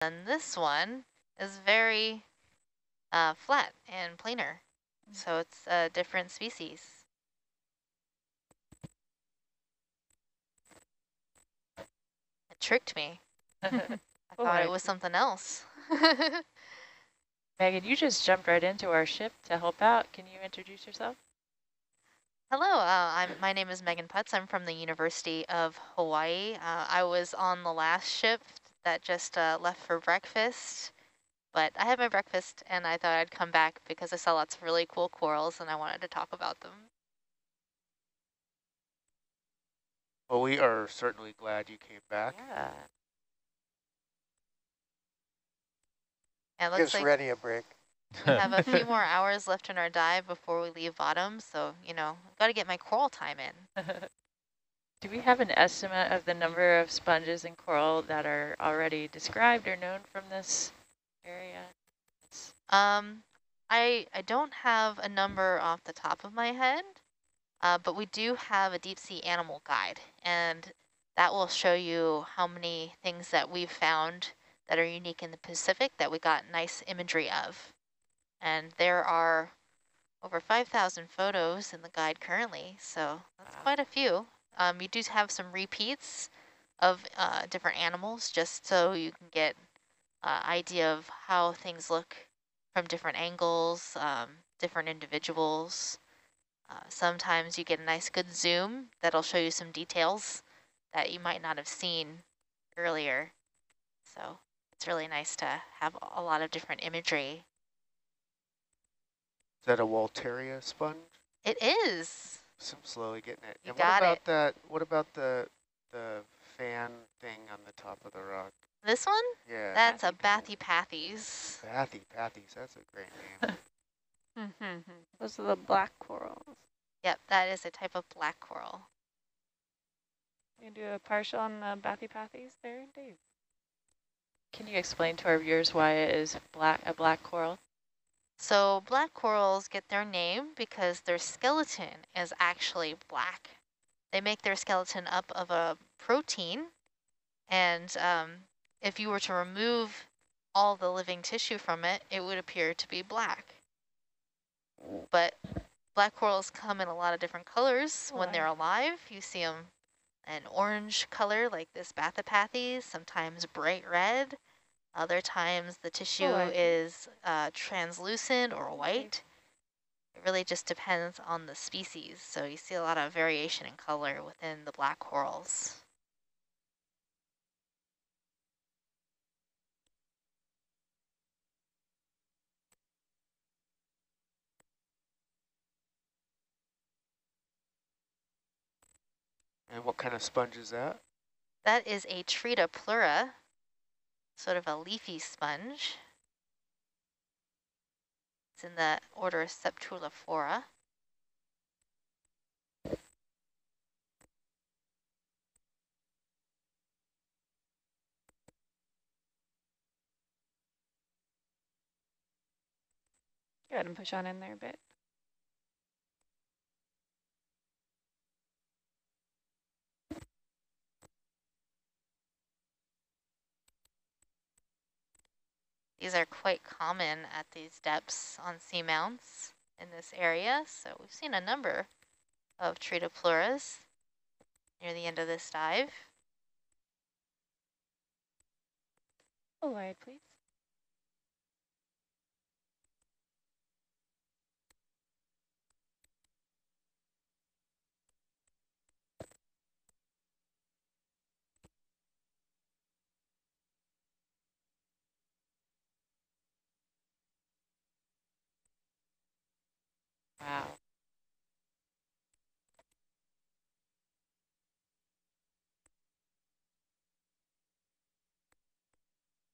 then this one is very uh, flat and planar. So it's a different species. It tricked me. I Oh, thought I- it was something else. Megan, you just jumped right into our ship to help out. Can you introduce yourself? Hello, uh, I'm, my name is Megan Putts. I'm from the University of Hawaii. Uh, I was on the last ship that just uh, left for breakfast, but I had my breakfast and I thought I'd come back because I saw lots of really cool corals and I wanted to talk about them. Well, we are certainly glad you came back. Yeah. And it Gives like ready a break. we have a few more hours left in our dive before we leave bottom, so, you know, got to get my coral time in. Do we have an estimate of the number of sponges and coral that are already described or known from this area? Um, I I don't have a number off the top of my head, uh, but we do have a deep sea animal guide, and that will show you how many things that we've found that are unique in the Pacific that we got nice imagery of. And there are over 5,000 photos in the guide currently, so that's Wow. quite a few. Um, you do have some repeats of uh, different animals just so you can get uh, idea of how things look from different angles, um, different individuals. Uh, sometimes you get a nice good zoom that'll show you some details that you might not have seen earlier. So it's really nice to have a lot of different imagery. Is that a Walteria sponge? It is. So I'm slowly getting it. You and got what about it. that? What about the the fan thing on the top of the rock? This one, Yeah. that's a Bathypathes. Bathypathes. Pathy, Pathies. That's a great name. Mm-hmm. Those are the black corals. Yep, that is a type of black coral. You do a partial on the Bathypathes there, Dave? Can you explain to our viewers why it is black a black coral? So black corals get their name because their skeleton is actually black. They make their skeleton up of a protein, and um, if you were to remove all the living tissue from it, it would appear to be black. But black corals come in a lot of different colors when they're alive. You see them an orange color like this Bathypathes, sometimes bright red. Other times the tissue I is uh, translucent or white. It really just depends on the species. So you see a lot of variation in color within the black corals. And what kind of sponge is that? That is a Tretopleura, sort of a leafy sponge. It's in the order Sceptrulophora. Go ahead and push on in there a bit. These are quite common at these depths on seamounts in this area. So we've seen a number of Tretopleuras near the end of this dive. Wide, please. Wow.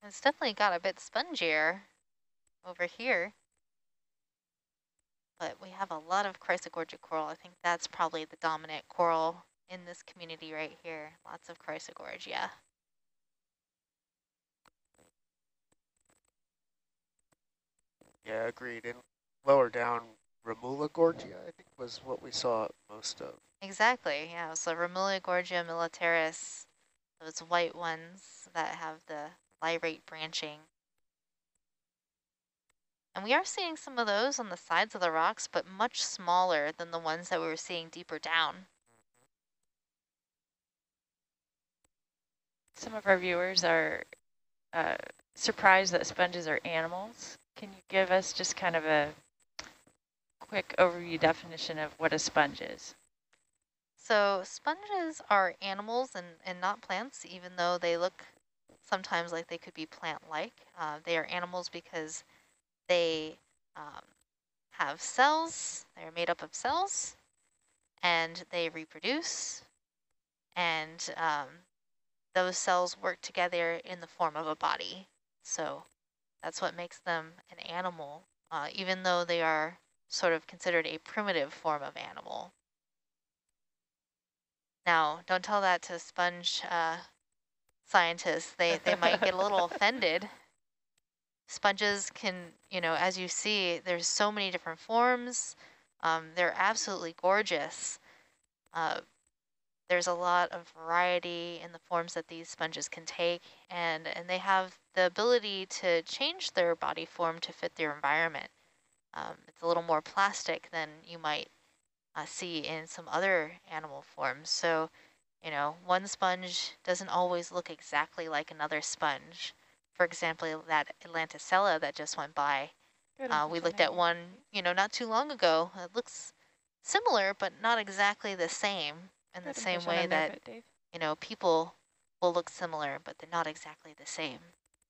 It's definitely got a bit spongier over here. But we have a lot of chrysogorgia coral. I think that's probably the dominant coral in this community right here. Lots of chrysogorgia. Yeah, agreed. And lower down, Remula gorgia, I think, was what we saw most of. Exactly, yeah. So Remula gorgia militaris, those white ones that have the lyrate branching. And we are seeing some of those on the sides of the rocks, but much smaller than the ones that we were seeing deeper down. Some of our viewers are uh, surprised that sponges are animals. Can you give us just kind of a quick overview definition of what a sponge is? So sponges are animals and, and not plants, even though they look sometimes like they could be plant-like. Uh, they are animals because they um, have cells, they're made up of cells, and they reproduce, and um, those cells work together in the form of a body. So that's what makes them an animal, uh, even though they are sort of considered a primitive form of animal. Now, don't tell that to sponge uh, scientists. They, they might get a little offended. Sponges can, you know, as you see, there's so many different forms. Um, they're absolutely gorgeous. Uh, there's a lot of variety in the forms that these sponges can take, and, and they have the ability to change their body form to fit their environment. Um, it's a little more plastic than you might uh, see in some other animal forms. So, you know, one sponge doesn't always look exactly like another sponge. For example, that Atlanticella that just went by, uh, we looked at one, you know, not too long ago. It looks similar, but not exactly the same in the same way that, you know, people will look similar, but they're not exactly the same.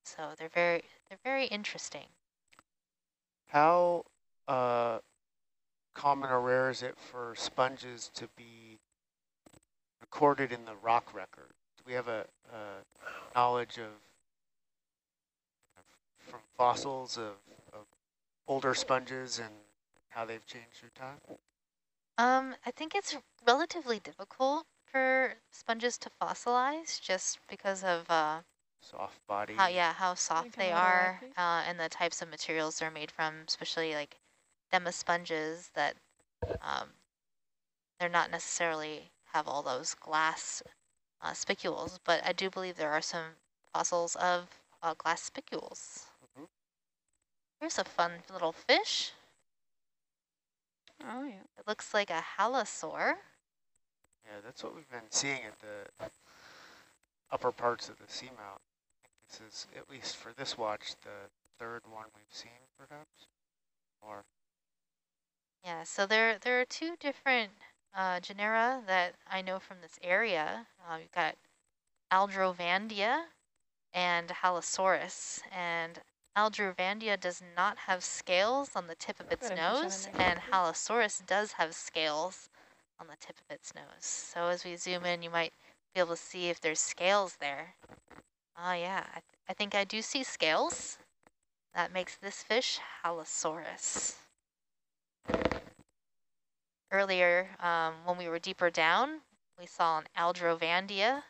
So they're very, they're very interesting. How uh, common or rare is it for sponges to be recorded in the rock record? Do we have a, a knowledge of, from fossils of, of older sponges and how they've changed through time? Um, I think it's relatively difficult for sponges to fossilize just because of uh, soft body. How yeah, how soft they are, uh, and the types of materials they're made from, especially like demosponges that um, they're not necessarily have all those glass uh, spicules, but I do believe there are some fossils of uh, glass spicules. Mm -hmm. Here's a fun little fish. Oh, yeah. It looks like a halosaur. Yeah, that's what we've been seeing at the upper parts of the seamount. This is, at least for this watch, the third one we've seen, perhaps, or yeah, so there there are two different uh, genera that I know from this area. Uh, you've got Aldrovandia and Halosaurus, and Aldrovandia does not have scales on the tip of its nose, and Halosaurus does have scales on the tip of its nose. So as we zoom in, you might be able to see if there's scales there. Oh yeah, I, th I think I do see scales. That makes this fish Halosaurus earlier um, when we were deeper down, we saw an Aldrovandia,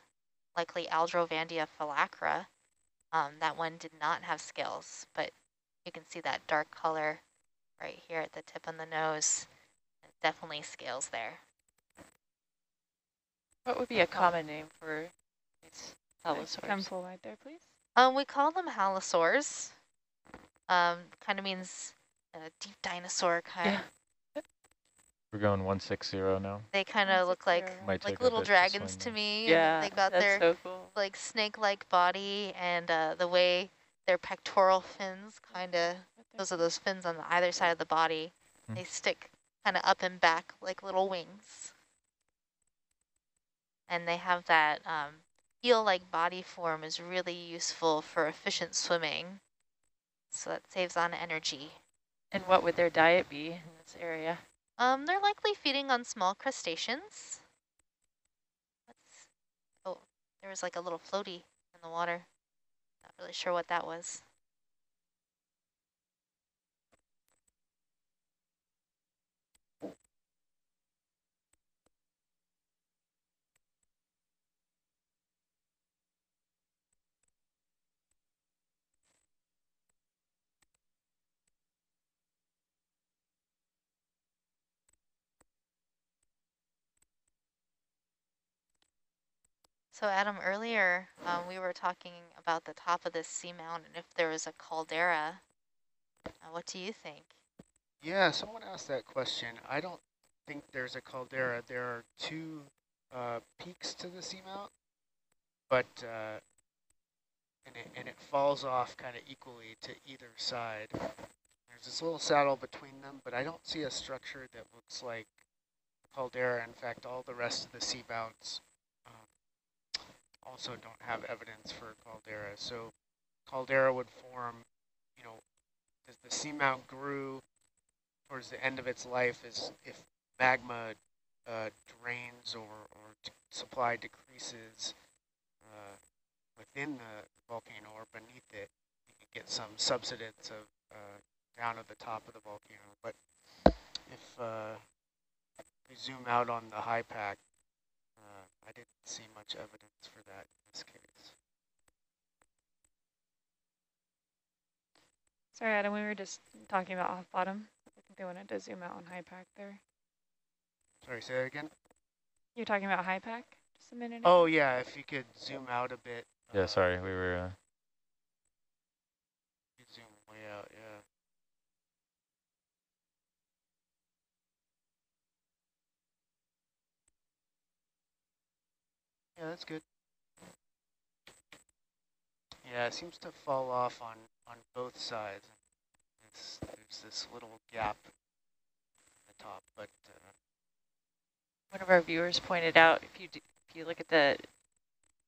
likely Aldrovandia phalacra. Um, that one did not have scales, but you can see that dark color right here at the tip of the nose. Definitely scales there. What would be a common name for these halosaurs? Come forward there, please. Um, we call them halosaurs. Um, kind of means a deep dinosaur kind. Yeah. We're going 160 now. They kind of look like like little dragons to, to me. Yeah, they got their so cool. like snake-like body and uh, the way their pectoral fins kind of those are those fins on the either side of the body. Hmm. They stick kind of up and back like little wings. And they have that um, eel-like body form is really useful for efficient swimming. So that saves on energy. And what would their diet be in this area? Um, they're likely feeding on small crustaceans. What's, oh, there was like a little floaty in the water. Not really sure what that was. So Adam, earlier um, we were talking about the top of this seamount and if there was a caldera. Uh, what do you think? Yeah, someone asked that question. I don't think there's a caldera. There are two uh, peaks to the seamount, but uh, and it and it falls off kind of equally to either side. There's this little saddle between them, but I don't see a structure that looks like a caldera. In fact, all the rest of the seamounts um, also don't have evidence for caldera. So caldera would form, you know, as the seamount grew towards the end of its life is if magma uh, drains or, or supply decreases uh, within the volcano or beneath it, you can get some subsidence of uh, down at the top of the volcano. But if uh, we zoom out on the HYPACK, uh, I didn't see much evidence for that in this case. Sorry, Adam, we were just talking about off bottom. I think they wanted to zoom out on HYPACK there. Sorry, say that again? You're talking about HYPACK just a minute ago? Oh, yeah, if you could zoom out a bit. Yeah, uh, sorry, we were, uh, Zoom way out, yeah. Yeah, that's good. Yeah, it seems to fall off on, on both sides. It's, there's this little gap at the top, but uh, One of our viewers pointed out, if you do, if you look at the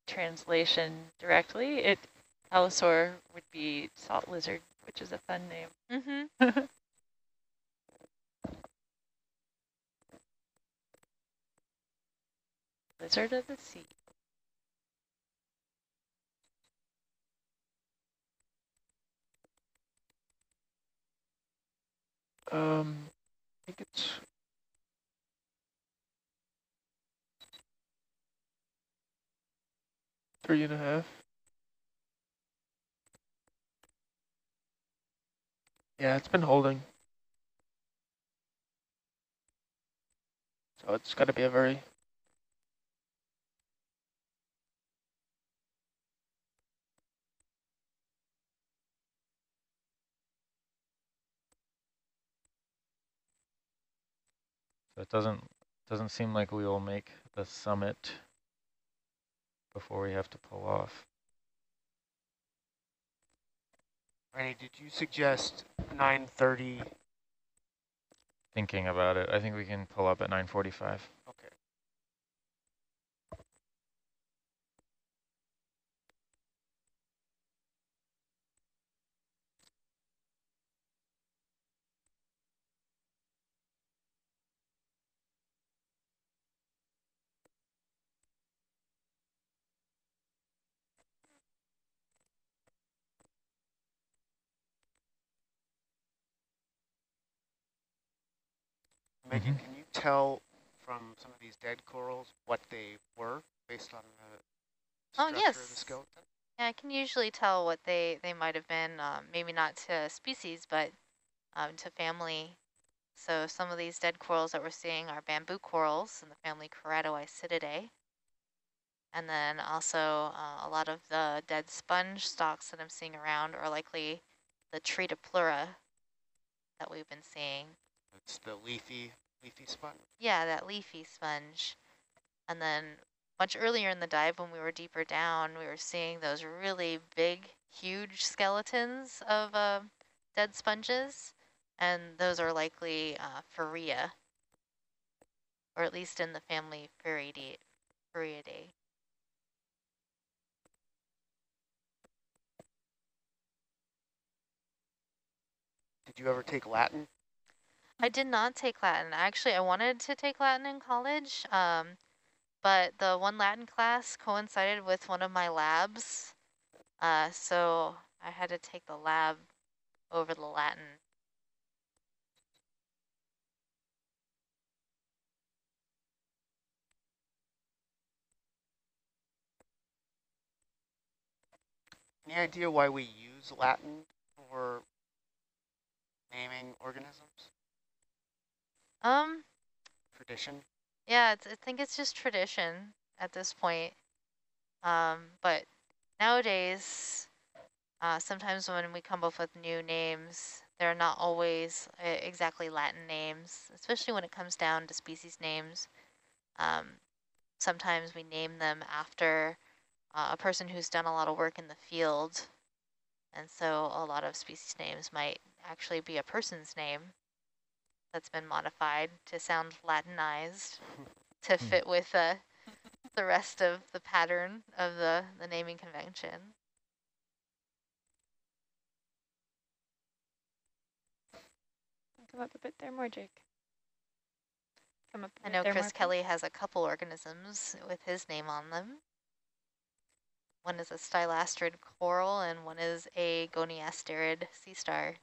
translation directly, it allosaur would be salt lizard, which is a fun name. Mm-hmm. Lizard of the sea. Um, I think it's three and a half. Yeah, it's been holding. So it's got to be a very so it doesn't, doesn't seem like we will make the summit before we have to pull off. Randy, did you suggest 9.30? Thinking about it, I think we can pull up at 9:45. Okay. Megan, Mhm. can you tell from some of these dead corals what they were based on the Oh, structure of the yes. skeleton? Yeah, I can usually tell what they, they might have been, um, maybe not to species, but um, to family. So some of these dead corals that we're seeing are bamboo corals in the family Keratoisididae. And then also uh, a lot of the dead sponge stalks that I'm seeing around are likely the Tretopleura that we've been seeing. It's the leafy, leafy sponge. Yeah, that leafy sponge. And then much earlier in the dive when we were deeper down, we were seeing those really big, huge skeletons of uh, dead sponges. And those are likely uh, or at least in the family. Farreidae. Did you ever take Latin? I did not take Latin. Actually, I wanted to take Latin in college, um, but the one Latin class coincided with one of my labs, uh, so I had to take the lab over the Latin. Any idea why we use Latin for naming organisms? Um, Tradition? yeah, it's, I think it's just tradition at this point. Um, but nowadays, uh, sometimes when we come up with new names, they're not always uh, exactly Latin names, especially when it comes down to species names. Um, sometimes we name them after uh, a person who's done a lot of work in the field. And so a lot of species names might actually be a person's name that's been modified to sound Latinized to Hmm. fit with uh, the rest of the pattern of the, the naming convention. Come up a bit there more, Jake. Come up a I bit know Chris more. Kelly has a couple organisms with his name on them. One is a stylastrid coral and one is a goniasterid sea star.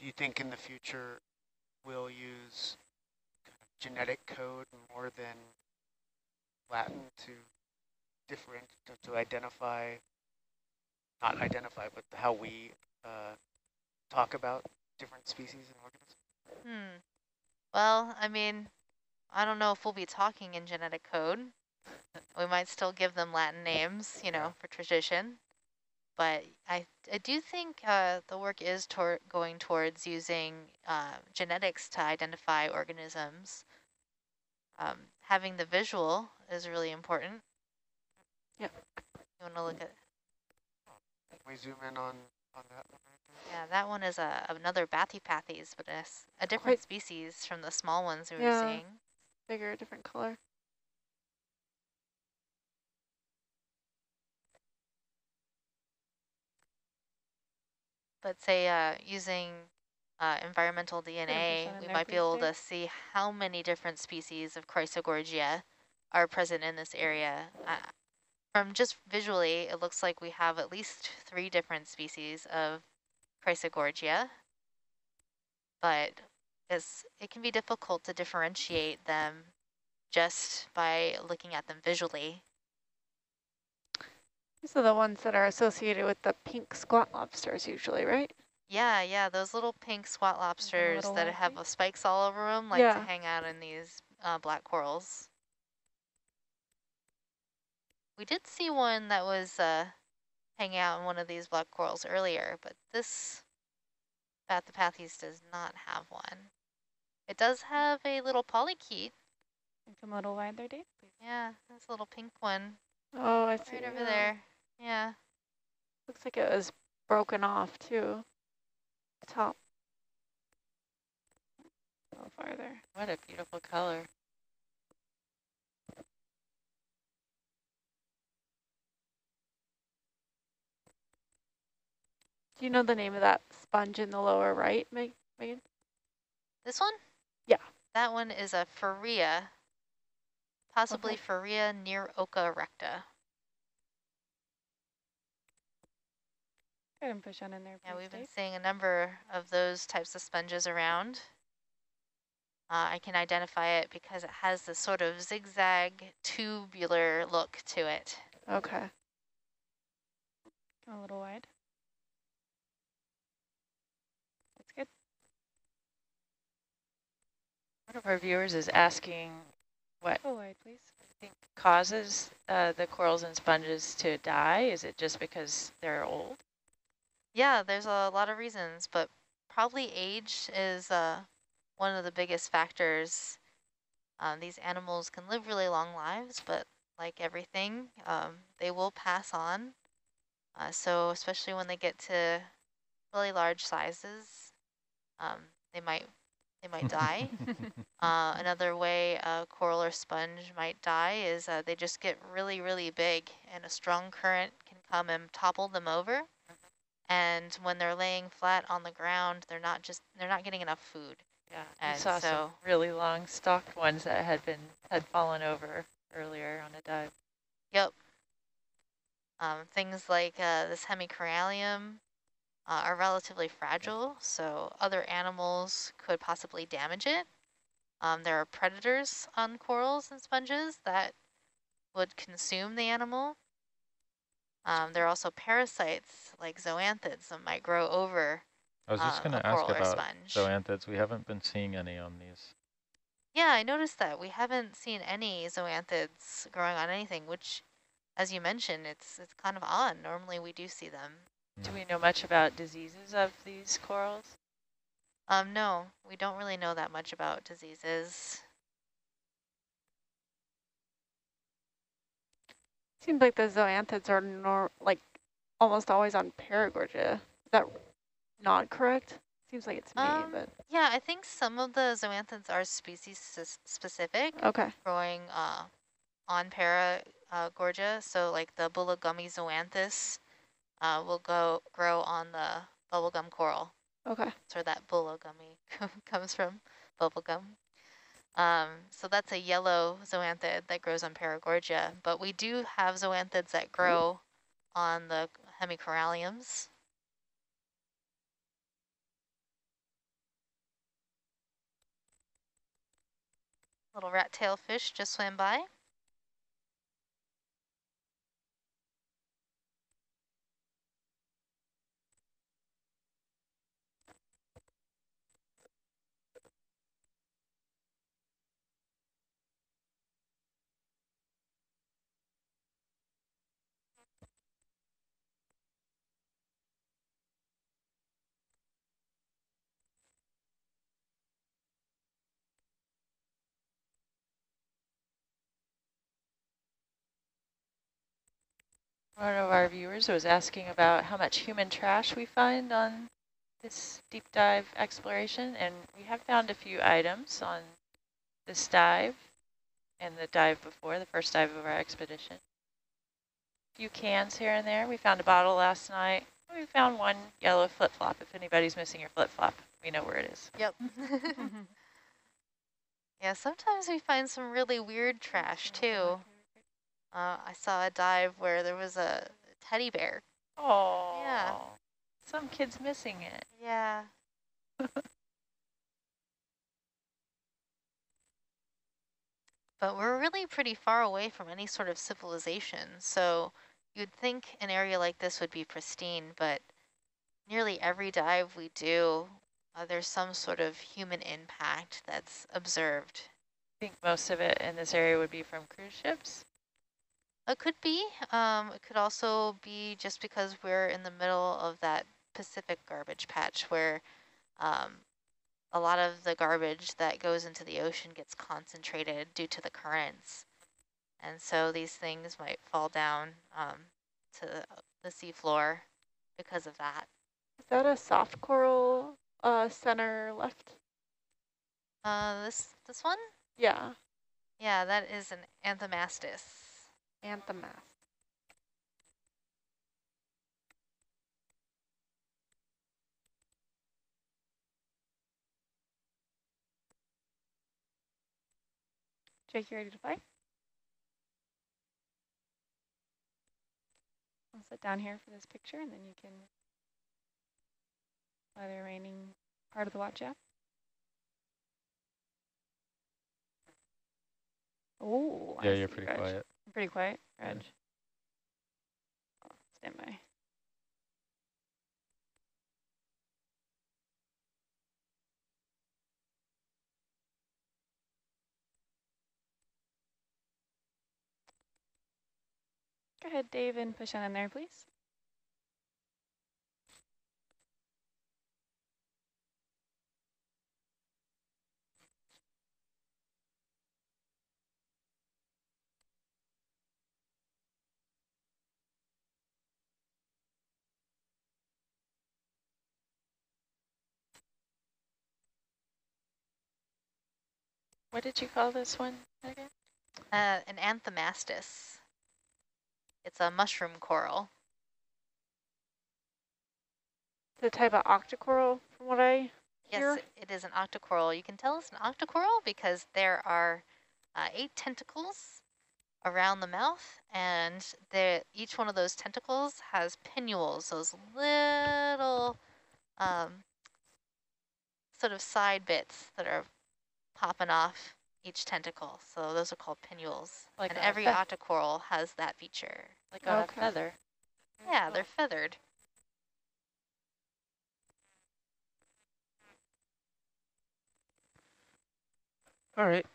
Do you think in the future we'll use kind of genetic code more than Latin to different to, to identify, not identify, but how we uh, talk about different species and organisms? Hmm. Well, I mean, I don't know if we'll be talking in genetic code. We might still give them Latin names, you know, for tradition. But I, I do think uh, the work is tor going towards using uh, genetics to identify organisms. Um, having the visual is really important. Yep. You want to look at, Can we zoom in on, on that one right there? yeah, that one is a, another Bathypathes, but a different Quite- species from the small ones we were Yeah. seeing. Bigger, different color. But say uh, using uh, environmental DNA, we might be able to see how many different species of Chrysogorgia are present in this area. Uh, from just visually, it looks like we have at least three different species of Chrysogorgia, but it's, it can be difficult to differentiate them just by looking at them visually. These are the ones that are associated with the pink squat lobsters usually, right? Yeah, yeah, those little pink squat lobsters that have thing? uh, spikes all over them like to hang out in these uh, black corals. We did see one that was uh, hanging out in one of these black corals earlier, but this Bathypathes does not have one. It does have a little polychaete. Come a little wide there, Dave. Yeah, that's a little pink one Oh, I see. right over yeah. there. Yeah. Looks like it was broken off too. Top. A little farther. What a beautiful color. Do you know the name of that sponge in the lower right, Meg Megan? This one? Yeah. That one is a Farrea, possibly Okay. Farrea near Oca recta. Go ahead and push on in there, Yeah, we've been Dave. seeing a number of those types of sponges around. Uh, I can identify it because it has this sort of zigzag tubular look to it. Okay. A little wide. That's good. One of our viewers is asking what Go wide, please. I think causes uh, the corals and sponges to die. Is it just because they're old? Yeah, there's a lot of reasons, but probably age is uh, one of the biggest factors. Um, these animals can live really long lives, but like everything, um, they will pass on. Uh, so especially when they get to really large sizes, um, they might they might die. Uh, another way a coral or sponge might die is uh, they just get really, really big and a strong current can come and topple them over. And when they're laying flat on the ground, they're not just, they're not getting enough food. Yeah, And we saw some so- really long stalked ones that had been had fallen over earlier on a dive. Yep. Um, things like uh, this hemicorallium uh, are relatively fragile, so other animals could possibly damage it. Um, there are predators on corals and sponges that would consume the animal. Um, there are also parasites like zoanthids that might grow over I was just uh, going a to ask coral or about sponge. zoanthids. We haven't been seeing any on these. Yeah, I noticed that. We haven't seen any zoanthids growing on anything, which, as you mentioned, it's it's kind of odd. Normally we do see them. Do we know much about diseases of these corals? Um, no, we don't really know that much about diseases. Seems like the zoanthids are nor like almost always on Paragorgia. Is that not correct? Seems like it's me, Um, but Yeah, I think some of the zoanthids are species specific, okay. growing uh, on Para uh, Gorgia. So like the Bullagummizoanthus uh, will go grow on the bubblegum coral. Okay. That's where that Bulligummi comes from, bubblegum. Um, so that's a yellow zoanthid that grows on Paragorgia, but we do have zoanthids that grow on the hemicoralliums. Little rat tail fish just swam by. One of our viewers was asking about how much human trash we find on this deep dive exploration, and we have found a few items on this dive and the dive before, the first dive of our expedition. A few cans here and there. We found a bottle last night. We found one yellow flip-flop. If anybody's missing your flip-flop, we know where it is. Yep. yeah, sometimes we find some really weird trash too. Uh, I saw a dive where there was a teddy bear. Oh, Yeah. Some kid's missing it. Yeah. but we're really pretty far away from any sort of civilization, so you'd think an area like this would be pristine, but nearly every dive we do, uh, there's some sort of human impact that's observed. I think most of it in this area would be from cruise ships. It could be. Um, it could also be just because we're in the middle of that Pacific garbage patch where um, a lot of the garbage that goes into the ocean gets concentrated due to the currents. And so these things might fall down um, to the, the seafloor because of that. Is that a soft coral uh, center left? Uh, this this one? Yeah. Yeah, that is an anthomastus. Anthomas. Jake, you ready to play? I'll sit down here for this picture and then you can play the remaining part of the watch app. Oh, Yeah, you're pretty quiet. Pretty quiet, Yeah. Reg. Stand by. Go ahead, Dave, and push on in there, please. What did you call this one again? Uh, an anthomastus. It's a mushroom coral. The type of octocoral, from what I hear. Yes, it is an octocoral. You can tell it's an octocoral because there are uh, eight tentacles around the mouth, and the, each one of those tentacles has pinnules, those little um, sort of side bits that are popping off each tentacle. So those are called pinnules. Like and every fe- octocoral has that feature. Like on Okay. a feather. Yeah, oh. they're feathered. All right.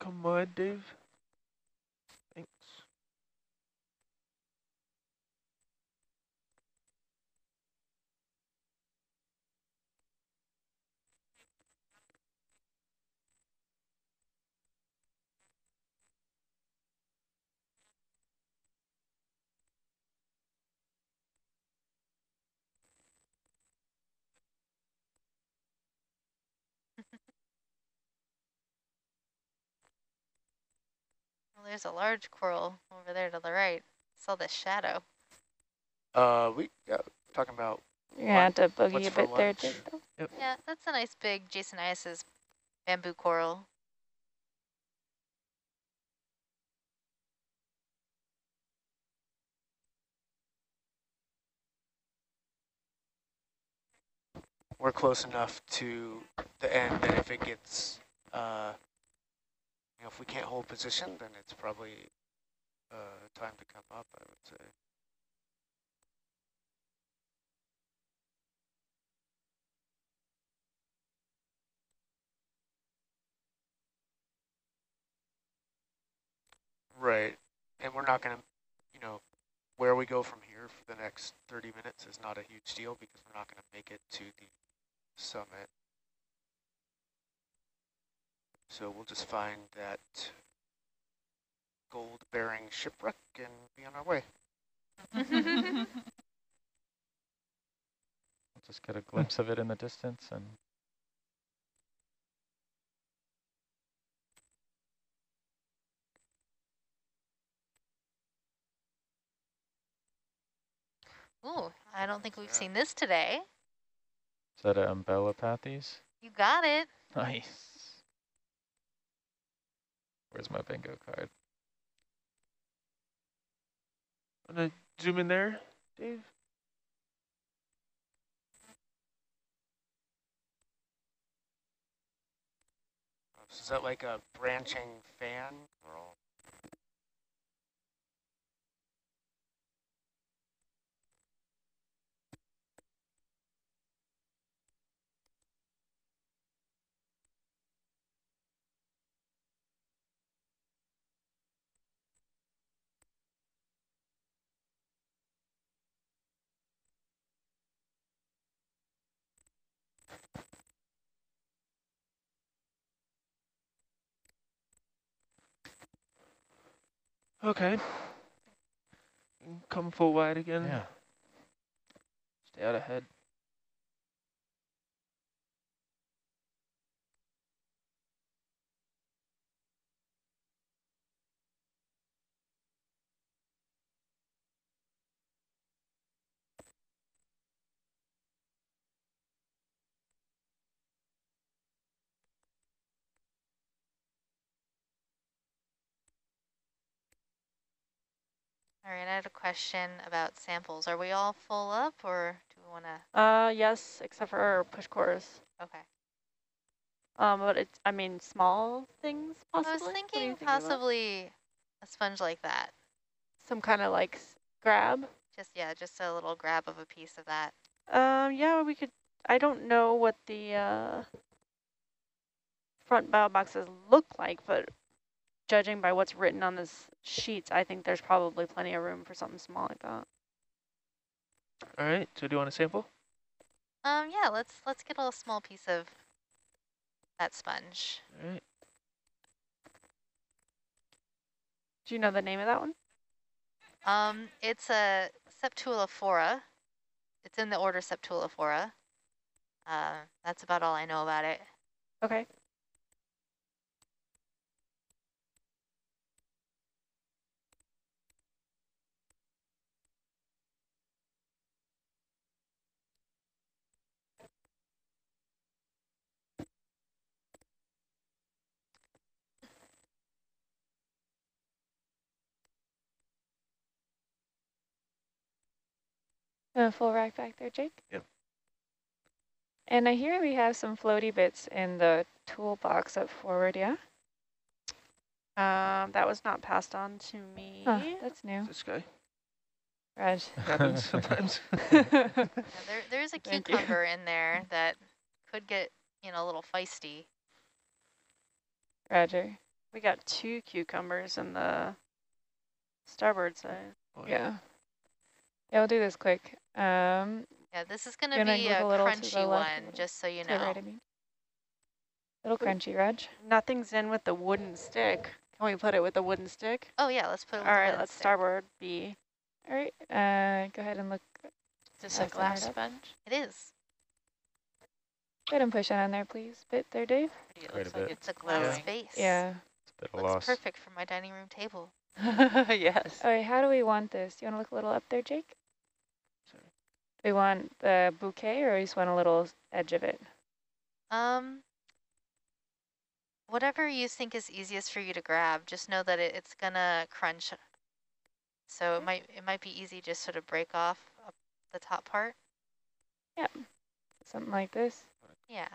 Come on, Dave. There's a large coral over there to the right. Saw the shadow. Uh, we yeah, talking about You're gonna have to boogie What's a for bit there, lunch? Jake, though. Yeah, that's a nice big Jasonisis bamboo coral. we're close enough to the end that if it gets, uh, know, if we can't hold position, then it's probably uh, time to come up, I would say. Right, and we're not going to, you know, where we go from here for the next 30 minutes is not a huge deal because we're not going to make it to the summit. So we'll just find that gold-bearing shipwreck and be on our way. We'll just get a glimpse of it in the distance and Ooh, I don't think we've Yeah. seen this today. is that a Umbellapathes? You got it. Nice. Where's my bingo card? Wanna zoom in there, Dave? So is that like a branching fan? Or Okay. Come full wide again. Yeah. Stay out ahead. All right, I had a question about samples. Are we all full up or do we want to? Uh, yes, except for our push cores. Okay. Um, but it's, I mean, small things possibly. I was thinking thinking about? possibly a sponge like that. Some kind of like grab. Just, yeah, just a little grab of a piece of that. Um, yeah, we could, I don't know what the, uh, front bow boxes look like, but judging by what's written on this sheets, I think there's probably plenty of room for something small like that. All right. So do you want a sample? Um, yeah, let's let's get a small piece of that sponge. All right. Do you know the name of that one? Um, it's a Sceptrulophora. It's in the order Sceptrulophora. Uh, that's about all I know about it. Okay. A full rack back there, Jake? Yep. And I hear we have some floaty bits in the toolbox up forward, yeah? Um, that was not passed on to me. Huh, that's new. This guy Raj. happens sometimes. Yeah, there, there's a Thank you. cucumber in there that could get, you know, a little feisty. Roger. We got two cucumbers in the starboard side. Oh, Yeah. Yeah, we'll do this quick. Um, Yeah, this is gonna Gonna be a a little crunchy one, little. just so you to know. right, I mean. Little crunchy, Raj. Nothing's in with the wooden stick. Can we put it with the wooden stick? Oh yeah, let's put it All with the let's stick. starboard B. All right, uh, go ahead and look. Is this a glass centered sponge? It is. Go ahead and push it on there, please. Bit there, Dave. It Quite a looks like bit. it's It's a glass glowing. base. Yeah. It's a bit of Looks loss. perfect for my dining room table. yes. All right, how do we want this? You want to look a little up there, Jake? Do we want the bouquet or we just want a little edge of it? Um, whatever you think is easiest for you to grab, just know that it, it's gonna crunch. So it might it might be easy just sort of break off the top part. Yep, Something like this. Yeah.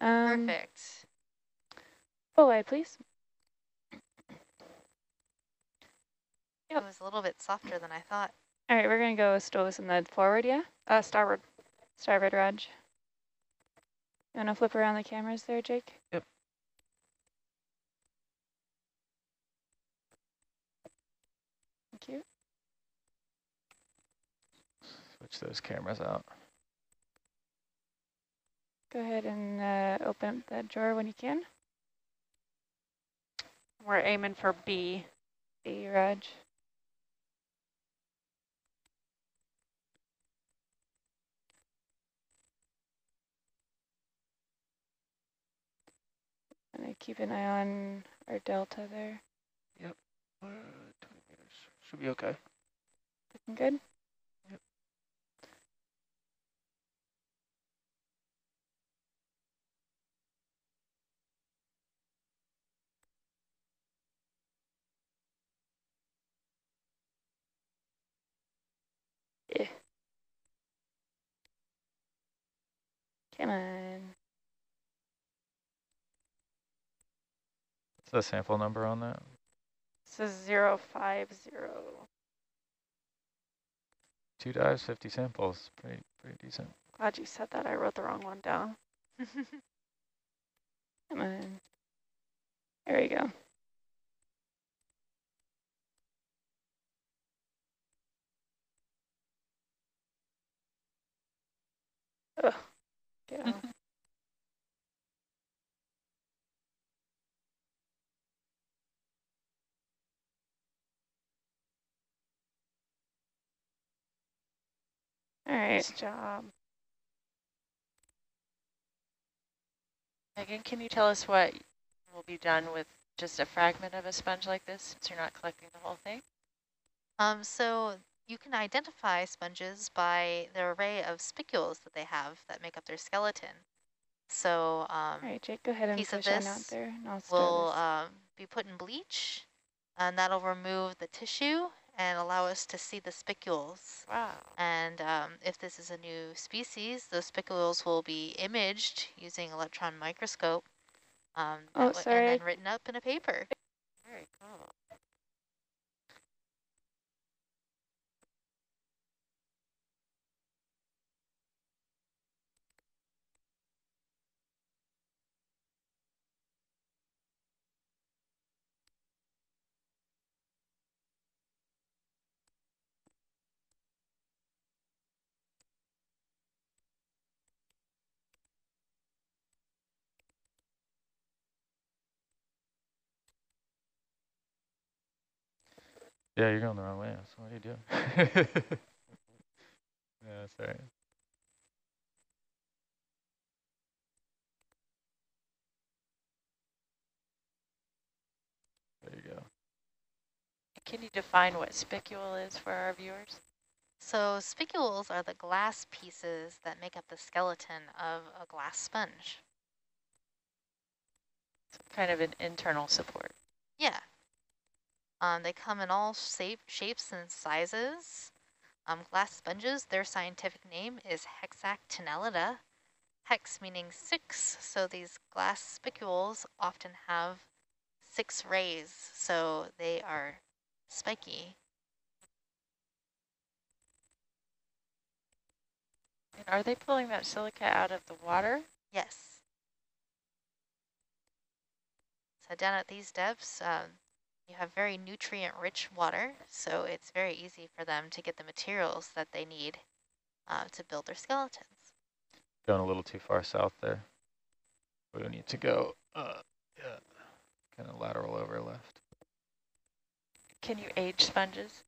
Um, Perfect. Full wide, please. It was a little bit softer than I thought. All right, we're going to go stows in the forward, yeah? Uh, starboard. Starboard, Raj. You want to flip around the cameras there, Jake? Yep. Thank you. Switch those cameras out. Go ahead and uh, open up that drawer when you can. We're aiming for B. B, Raj. And I keep an eye on our delta there. Uh, 20 meters. Should be okay. Looking good? Yep. Come on. What's the sample number on that? This is zero five zero. Two dives, 50 samples. Pretty, pretty decent. Glad you said that. I wrote the wrong one down. Come on. There we go. Ugh. Get off. All right. Nice job. Megan, can you tell us what will be done with just a fragment of a sponge like this since you're not collecting the whole thing? Um, so you can identify sponges by the array of spicules that they have that make up their skeleton. So um, All right, Jake, go ahead and piece of on out this there. And I'll stow will this. um, be put in bleach, and that'll remove the tissue and allow us to see the spicules. Wow. And um, if this is a new species, those spicules will be imaged using electron microscope um, Oh, sorry. and then written up in a paper. Very cool. Yeah, you're going the wrong way. So what are you doing? yeah, sorry. There you go. Can you define what spicule is for our viewers? So spicules are the glass pieces that make up the skeleton of a glass sponge. It's kind of an internal support. Yeah. Um, they come in all shape, shapes and sizes. Um, glass sponges, their scientific name is Hexactinellida. hex meaning six. So these glass spicules often have six rays, so they are spiky. And are they pulling that silica out of the water? Yes. So down at these depths, um, you have very nutrient-rich water, so it's very easy for them to get the materials that they need uh, to build their skeletons. Going a little too far south there. We need to go, uh, yeah, kind of lateral over left. Can you age sponges?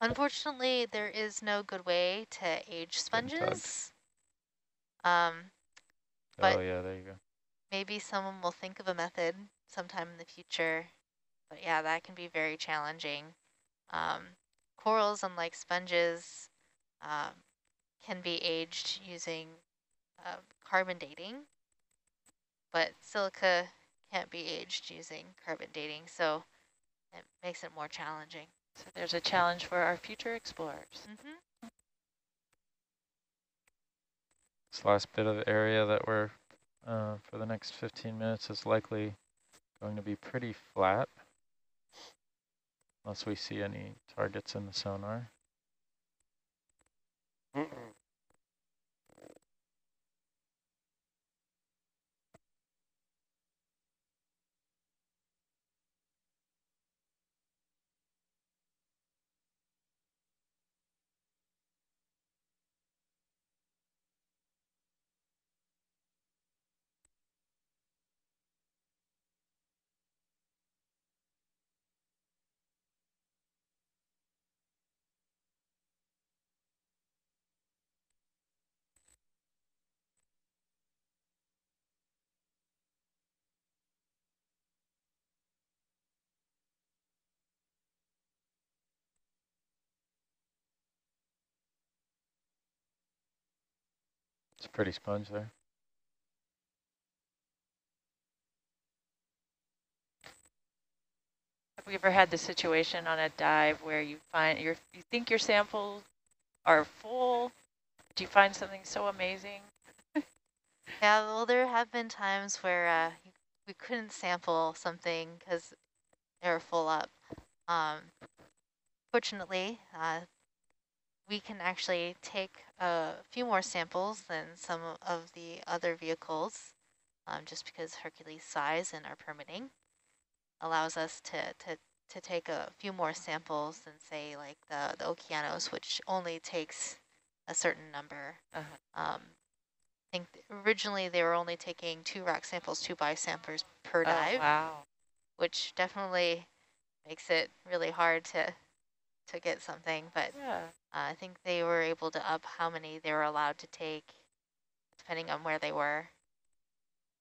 Unfortunately, there is no good way to age sponges. Um, But- oh yeah, there you go. maybe someone will think of a method sometime in the future. But yeah, that can be very challenging. Um, corals, unlike sponges, um, can be aged using uh, carbon dating, but silica can't be aged using carbon dating, so it makes it more challenging. So there's a challenge for our future explorers. Mm -hmm. This last bit of area that we're, uh, for the next 15 minutes is likely going to be pretty flat. Unless we see any targets in the sonar. Mm -mm. Pretty sponge there. Have we ever had the situation on a dive where you find your you think your samples are full? Do you find something so amazing? Yeah, well, there have been times where uh, we couldn't sample something because they were full up. Um, fortunately, uh, we can actually take a few more samples than some of the other vehicles, um, just because Hercules size and our permitting allows us to, to, to take a few more samples than say like the, the Okeanos, which only takes a certain number. Uh -huh. um, I think originally they were only taking two rock samples, two biosamples per Oh, dive, wow. which definitely makes it really hard to to get something. But Yeah. Uh, I think they were able to up how many they were allowed to take, depending on where they were.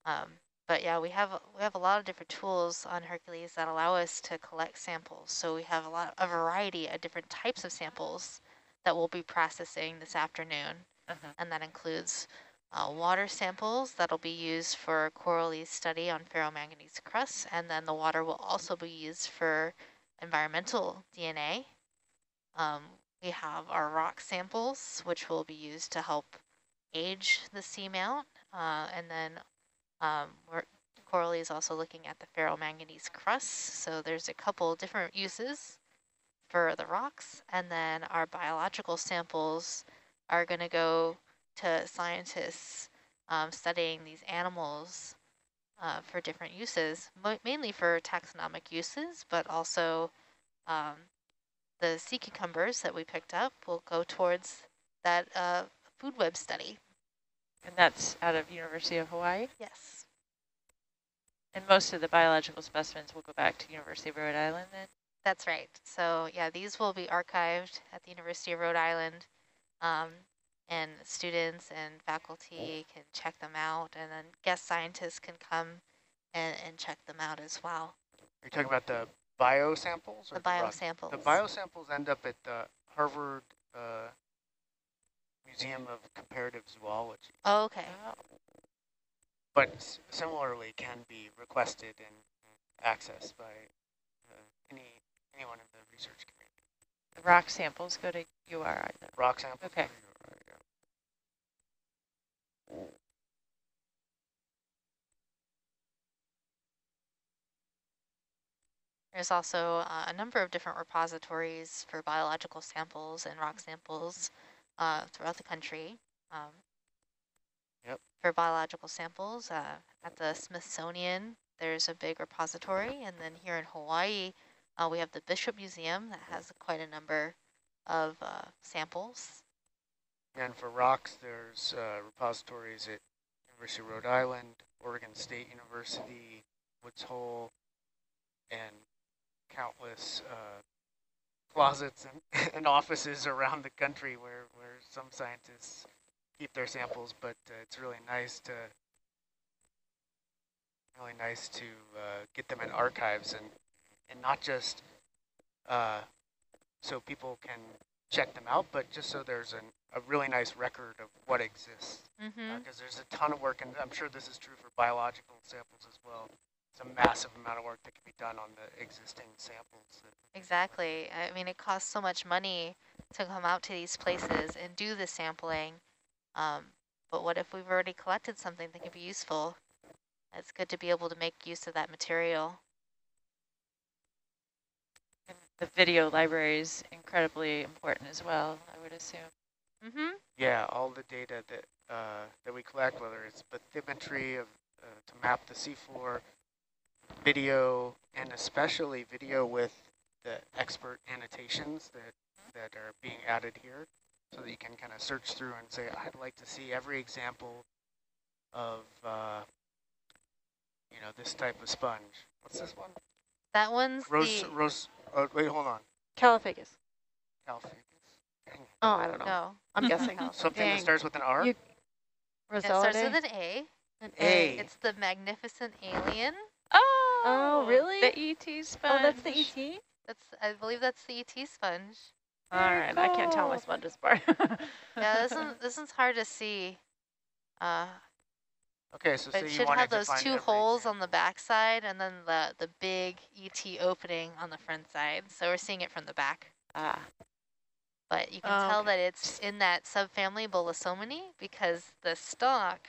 Um, but yeah, we have we have a lot of different tools on Hercules that allow us to collect samples. So we have a lot a variety of different types of samples that we'll be processing this afternoon, Uh -huh. and that includes uh, water samples that'll be used for Coralie's study on ferromanganese crusts, and then the water will also be used for environmental DNA. Um, we have our rock samples, which will be used to help age the seamount, uh, and then um, Coralie is also looking at the ferromanganese crust. so there's a couple different uses for the rocks, and then our biological samples are going to go to scientists um, studying these animals uh, for different uses, mainly for taxonomic uses, but also um, the sea cucumbers that we picked up will go towards that uh, food web study. And that's out of University of Hawaii? Yes. And most of the biological specimens will go back to University of Rhode Island then? That's right. So yeah, these will be archived at the University of Rhode Island. Um, and students and faculty can check them out, and then guest scientists can come and, and check them out as well. Are you talking about the biosamples? The biosamples. The biosamples end up at the Harvard uh, Museum of Comparative Zoology, Oh, okay. but s- similarly can be requested and accessed by uh, any anyone in the research community. The rock samples go to URI then? Rock samples. Okay. There's also uh, a number of different repositories for biological samples and rock samples uh, throughout the country. Um, Yep. For biological samples, uh, at the Smithsonian, there's a big repository, and then here in Hawaii, uh, we have the Bishop Museum that has quite a number of uh, samples. And for rocks, there's uh, repositories at University of Rhode Island, Oregon State University, Woods Hole, and countless uh, closets and, and offices around the country where, where some scientists keep their samples, but uh, it's really nice to really nice to uh, get them in archives and and not just uh, so people can check them out, but just so there's an, a really nice record of what exists. Because Mm-hmm. there's a ton of work, and I'm sure this is true for biological samples as well. It's a massive amount of work that can be done on the existing samples. Exactly. I mean, it costs so much money to come out to these places and do the sampling. Um, but what if we've already collected something that could be useful? It's good to be able to make use of that material. And the video library is incredibly important as well, I would assume. Mm-hmm. yeah, all the data that uh, that we collect, whether it's bathymetry of uh, to map the seafloor, video, and especially video with the expert annotations that that are being added here, so that you can kind of search through and say, I'd like to see every example of uh, you know this type of sponge. What's this one? That one's Rose, the rose. Oh, wait, hold on. Caulophacus. Calphagus. Oh, I don't know. no. I'm guessing. Something that starts with an R. You- It starts with an A. An A. It's the magnificent alien. Oh, Oh, really? The ET sponge. Oh, that's the ET? That's I believe that's the ET sponge. All right, I can't tell my cool. sponges apart. Yeah, this one this one's hard to see. Uh, Okay, so but say it you should have those two holes on the back side and then the the big ET opening on the front side. So we're seeing it from the back. Ah, But you can Oh, tell okay. that it's in that subfamily Bolosominae because the stalk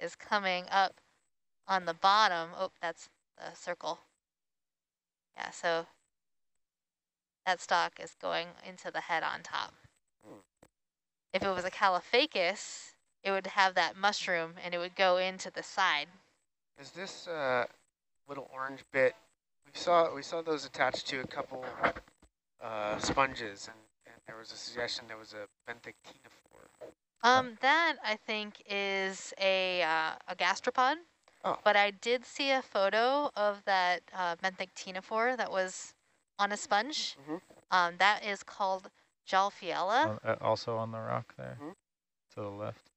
is coming up on the bottom. Oh, that's the circle. Yeah, so that stalk is going into the head on top. If it was a Caulophacus, it would have that mushroom and it would go into the side. Is this uh, little orange bit? We saw we saw those attached to a couple uh, sponges, and, and there was a suggestion there was a benthic ctenophore. Um, that I think is a uh, a gastropod. Oh. But I did see a photo of that uh, benthic ctenophore that was on a sponge. Mhm. Um, that is called Tjalfiella. Uh, also on the rock there, Mhm. to the left.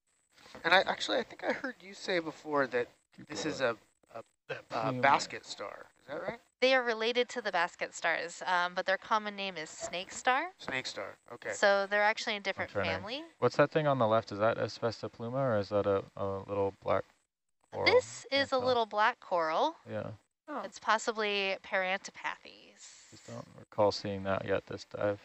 And I actually I think I heard you say before that Keep this is a, a, a Plume. basket star. Is that right? They are related to the basket stars, um, but their common name is snake star. Snake star. Okay. So they're actually a different trying to- family. What's that thing on the left? Is that Asbestopluma or is that a, a little black coral? This is a tell. little black coral. Yeah, oh. It's possibly Parantipathes. just don't recall seeing that yet this dive.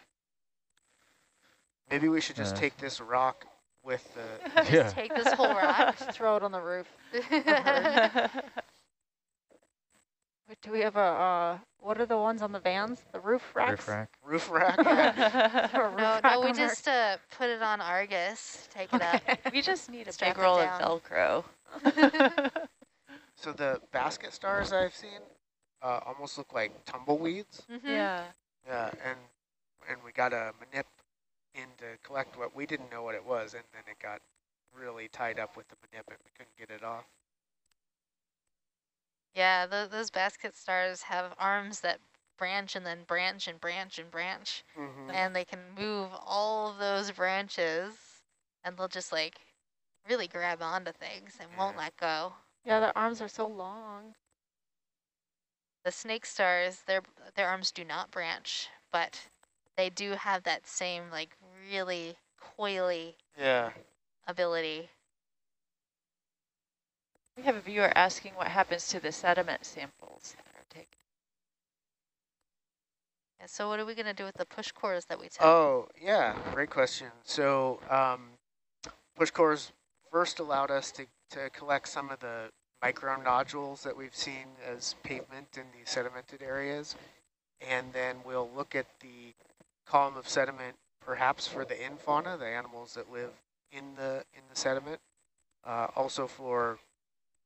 Maybe we should just Yeah. take this rock with the. yeah. Take this whole rock. Throw it on the roof. Wait, do we have a, uh, what are the ones on the vans? The roof racks? Roof rack. Roof rack. Yeah. Roof no, rack no, we on just uh, put it on Argus. Take it up. We just need a Strap big it roll down. of Velcro. so the basket stars I've seen uh, almost look like tumbleweeds. Mhm. yeah. Yeah, and and we got a manip in to collect what we didn't know what it was, and then it got really tied up with the manip, and we couldn't get it off. Yeah, tho- those basket stars have arms that branch and then branch and branch and branch, Mm-hmm. and they can move all of those branches, and they'll just like really grab onto things and won't let go. Yeah, their arms are so long. The snake stars, their their arms do not branch, but they do have that same like really coily Yeah. ability. We have a viewer asking what happens to the sediment samples that are taken. And so what are we gonna do with the push cores that we took? Oh, yeah, great question. So um, push cores first allowed us to, to collect some of the micro nodules that we've seen as pavement in these sedimented areas. and then we'll look at the column of sediment, perhaps for the infauna, the animals that live in the in the sediment. Uh, also for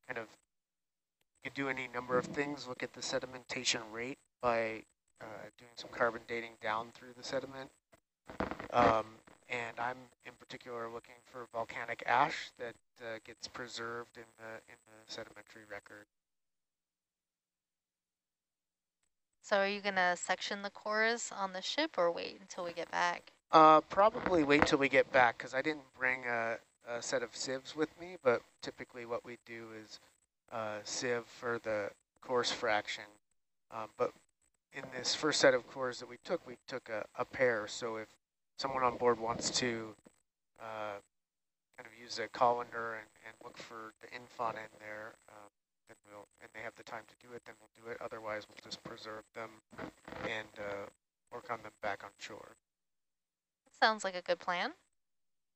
kind of you do any number of things. Look at the sedimentation rate by uh, doing some carbon dating down through the sediment. Um, and I'm in particular looking for volcanic ash that uh, gets preserved in the in the sedimentary record. So are you gonna section the cores on the ship or wait until we get back? Uh, probably wait till we get back because I didn't bring a, a, set of sieves with me, but typically what we do is uh, sieve for the coarse fraction. Um, but in this first set of cores that we took, we took a, a pair. So if someone on board wants to uh, kind of use a colander and, and look for the infauna in there, um, then we'll, and they have the time to do it, then we'll do it. Otherwise, we'll just preserve them and uh, work on them back on shore. Sounds like a good plan.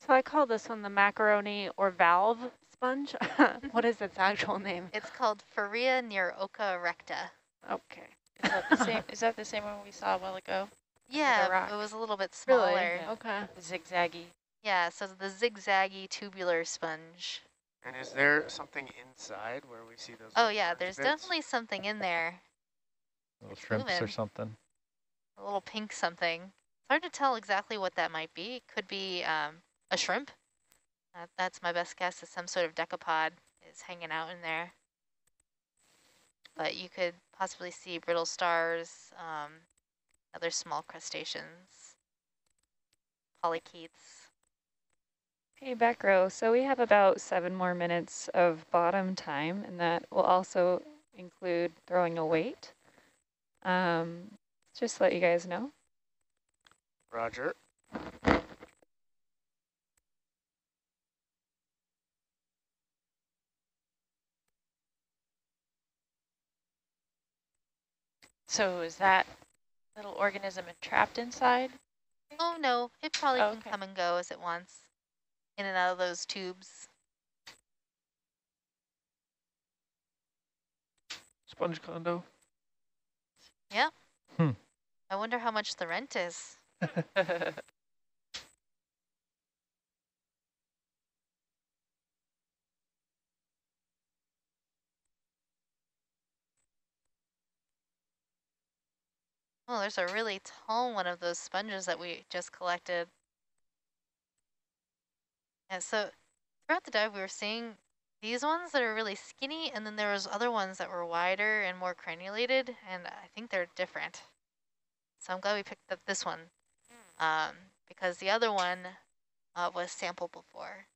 So I call this one the macaroni or valve sponge. what is its actual name? It's called Farrea neuroca recta. Okay. Is that the same? Is that the same one we saw a while ago? Yeah, rock. it was a little bit smaller. Really? Yeah. Okay. Zigzaggy. Yeah, so the zigzaggy tubular sponge. And is there something inside where we see those? Oh yeah, there's bits? definitely something in there. Little It's shrimps or something. A little pink something. It's hard to tell exactly what that might be. It could be um, a shrimp. Uh, that's my best guess is some sort of decapod is hanging out in there. But you could possibly see brittle stars, um, other small crustaceans, polychaetes. Hey, back row. So we have about seven more minutes of bottom time, and that will also include throwing a weight. Um, just to let you guys know. Roger. So is that little organism entrapped inside? Oh no, it probably Oh, can okay. come and go as it wants, in and out of those tubes. Sponge condo. Yeah. Hmm. I wonder how much the rent is. Oh, there's a really tall one of those sponges that we just collected. And so throughout the dive, we were seeing these ones that are really skinny, and then there was other ones that were wider and more crenulated, and I think they're different. So I'm glad we picked up this one, um, because the other one uh, was sampled before.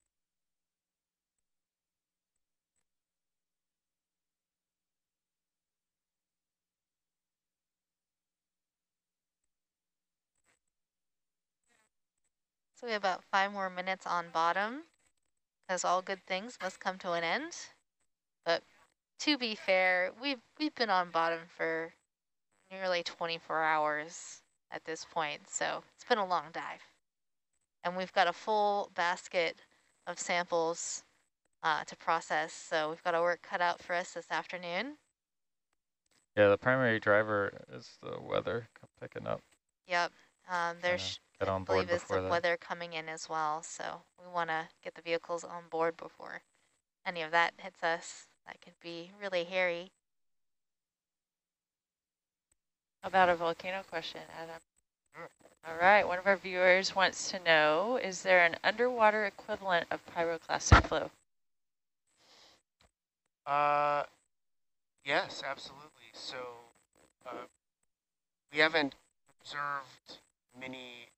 So we have about five more minutes on bottom, because all good things must come to an end. But to be fair, we've we've been on bottom for nearly 24 hours at this point, so it's been a long dive. And we've got a full basket of samples uh, to process, so we've got our work cut out for us this afternoon. Yeah, the primary driver is the weather picking up. Yep, um, there's Get I on board believe is before the that. weather coming in as well, so we want to get the vehicles on board before any of that hits us. That could be really hairy. About a volcano question, Adam? Sure. All right, one of our viewers wants to know, is there an underwater equivalent of pyroclastic flow? Uh, yes, absolutely. So uh, we haven't observed many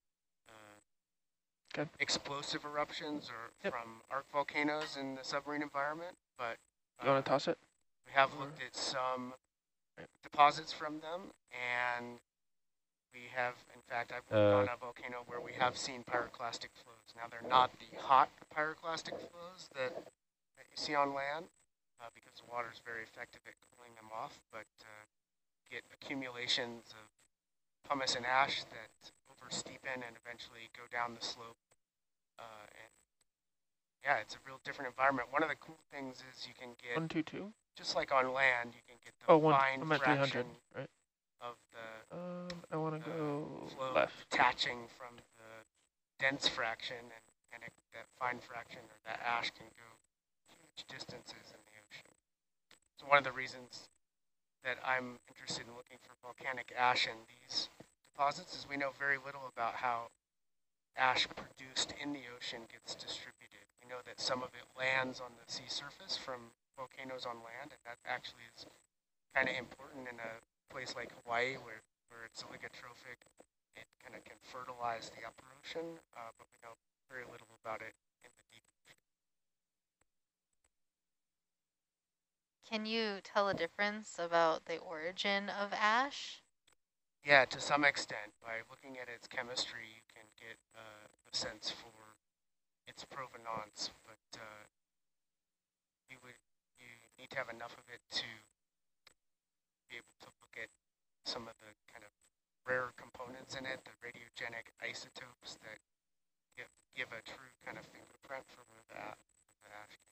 Good. explosive eruptions or Yep. from arc volcanoes in the submarine environment, but You want uh, to toss it? we have Or- looked at some Right. deposits from them, and we have, in fact, I've worked Uh, on a volcano where we have seen pyroclastic flows. Now, they're not the hot pyroclastic flows that, that you see on land, uh, because the water is very effective at cooling them off, but uh, get accumulations of pumice and ash that oversteepen and eventually go down the slope. Uh, and yeah, it's a real different environment. One of the cool things is you can get One two two. just like on land, you can get the Oh, one. fine I'm at fraction Right. of the Um, I want to go flow left. detaching from the dense fraction and, and it, that fine fraction or that ash can go huge distances in the ocean. So one of the reasons that I'm interested in looking for volcanic ash in these deposits is we know very little about how ash produced in the ocean gets distributed. We know that some of it lands on the sea surface from volcanoes on land, and that actually is kind of important in a place like Hawaii where, where it's oligotrophic. It kind of can fertilize the upper ocean, uh, but we know very little about it in the deep ocean. Can you tell a difference about the origin of ash? Yeah, to some extent, by looking at its chemistry, you can get uh, a sense for its provenance, but uh, you would you need to have enough of it to be able to look at some of the kind of rare components in it, the radiogenic isotopes that give, give a true kind of fingerprint for where that the ash came.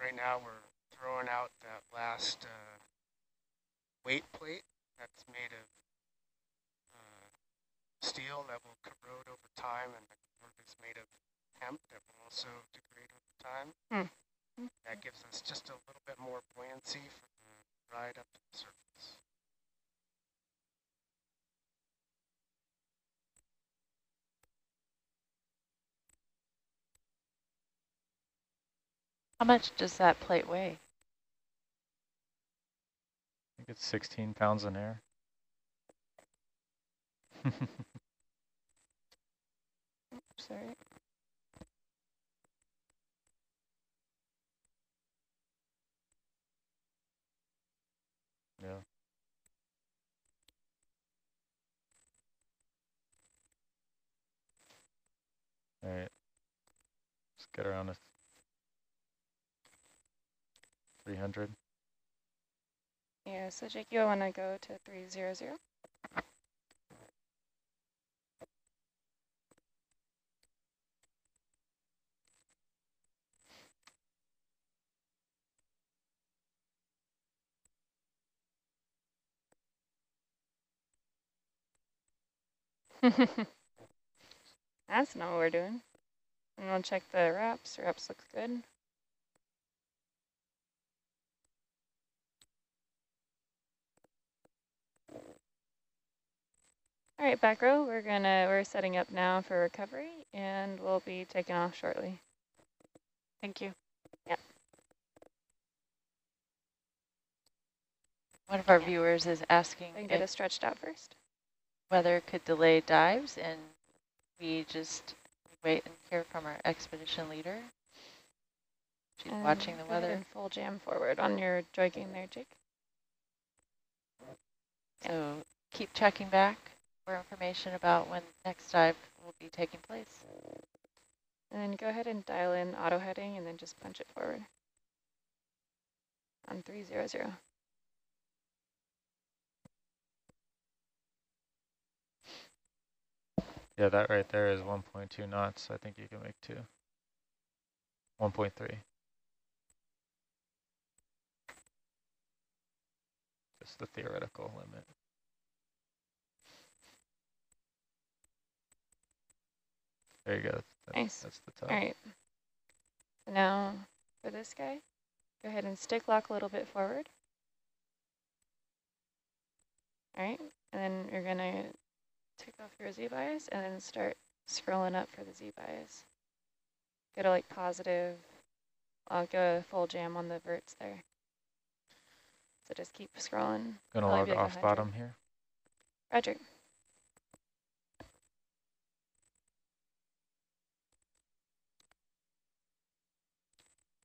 Right now we're throwing out that last uh, weight plate that's made of uh, steel that will corrode over time and is made of hemp that will also degrade over time. Hmm. That gives us just a little bit more buoyancy for the ride up to the surface. How much does that plate weigh? I think it's 16 pounds in air. Sorry. yeah. All right. Let's get around to 300. Yeah, so Jake, you want to go to 300? That's not what we're doing. And we'll check the wraps. Wraps looks good. All right, back row, we're gonna, we're setting up now for recovery and we'll be taking off shortly. Thank you. Yep. One of our viewers is asking I can get if us stretched out first. weather could delay dives and we just wait and hear from our expedition leader. She's And watching the go ahead weather. and full jam forward on your jogging there, Jake. So keep checking back for information about when next dive will be taking place. And then go ahead and dial in auto heading and then just punch it forward. On 300. Yeah, that right there is 1.2 knots. I think you can make two. 1.3. Just the theoretical limit. There you go. That's, Nice. that's the top. All right. So now for this guy, go ahead and stick lock a little bit forward. All right, and then you're gonna take off your Z bias and then start scrolling up for the Z bias. Go to like positive. I'll go full jam on the verts there. So just keep scrolling. Gonna Probably log like off bottom here. Roger.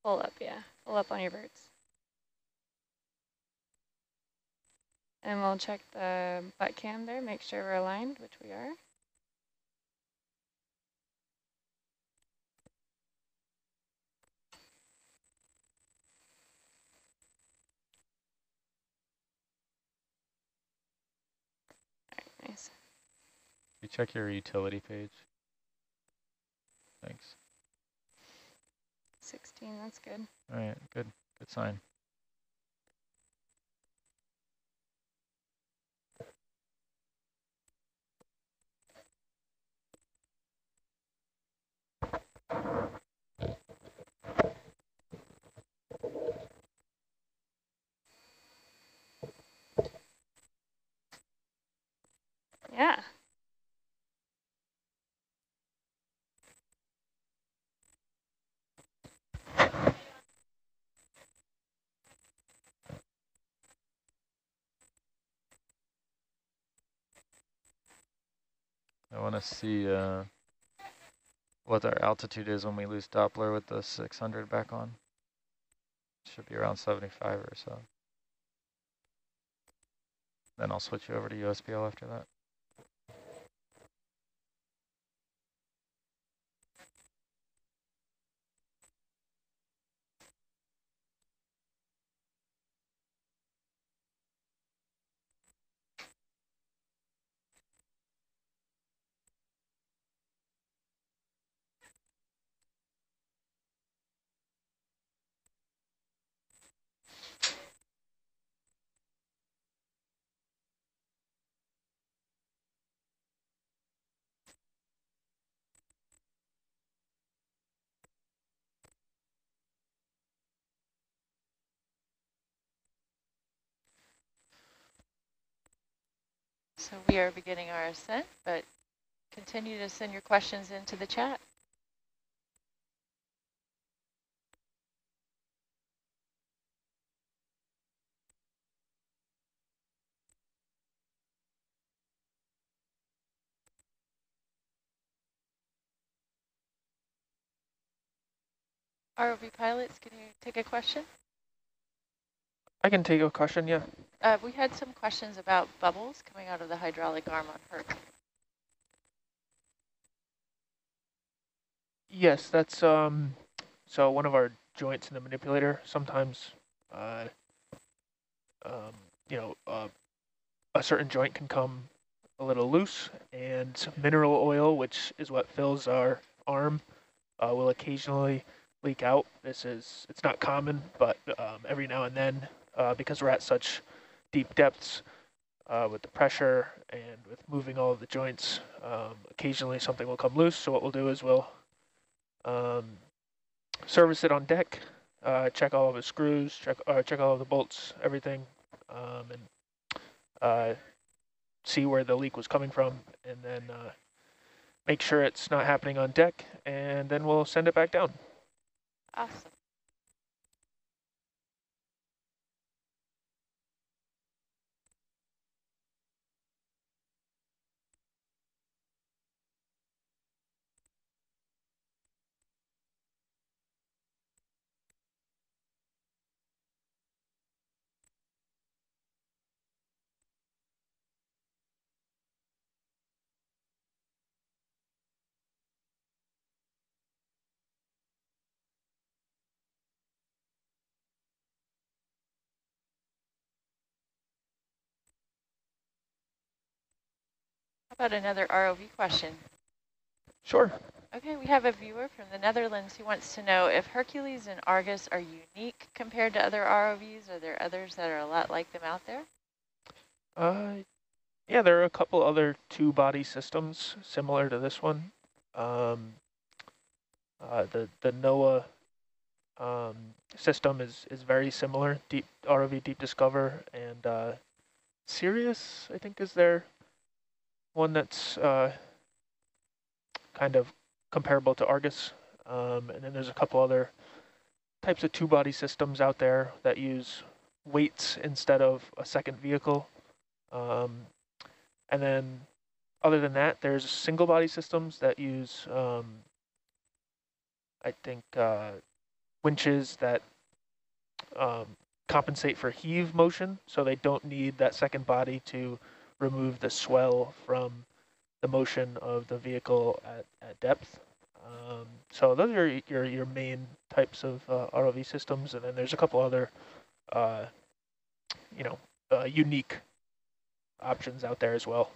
Pull up, yeah. Pull up on your verts. And we'll check the butt cam there, make sure we're aligned, which we are. Nice. You check your utility page. Thanks. 16, that's good. All right, good, good sign. Yeah. I want to see uh, what our altitude is when we lose Doppler with the 600 back on. Should be around 75 or so. Then I'll switch you over to USBL after that. So we are beginning our ascent, but continue to send your questions into the chat. ROV pilots, can you take a question? I can take a question, yeah. Uh, we had some questions about bubbles coming out of the hydraulic arm on Herc. Yes, that's um. So one of our joints in the manipulator sometimes, uh, um, you know, uh, a certain joint can come a little loose, and mineral oil, which is what fills our arm, uh, will occasionally leak out. This is it's not common, but um, every now and then, uh, because we're at such deep depths uh, with the pressure and with moving all of the joints, um, occasionally something will come loose. So what we'll do is we'll um, service it on deck, uh, check all of the screws, check uh, check all of the bolts, everything, um, and uh, see where the leak was coming from, and then uh, make sure it's not happening on deck, and then we'll send it back down. Awesome. About another ROV question? Sure. Okay, we have a viewer from the Netherlands who wants to know if Hercules and Argus are unique compared to other ROVs. Are there others that are a lot like them out there? Uh, yeah, there are a couple other two-body systems similar to this one. Um, uh, the the NOAA um, system is is very similar. Deep ROV Deep Discover and uh, Seirios, I think, is there one that's uh, kind of comparable to Argus. Um, and then there's a couple other types of two-body systems out there that use weights instead of a second vehicle. Um, and then other than that, there's single body systems that use, um, I think, uh, winches that um, compensate for heave motion, so they don't need that second body to remove the swell from the motion of the vehicle at, at depth. Um, so those are your, your main types of uh, ROV systems, and then there's a couple other, uh, you know, uh, unique options out there as well.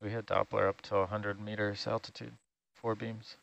We had Doppler up to 100 meters altitude, four beams.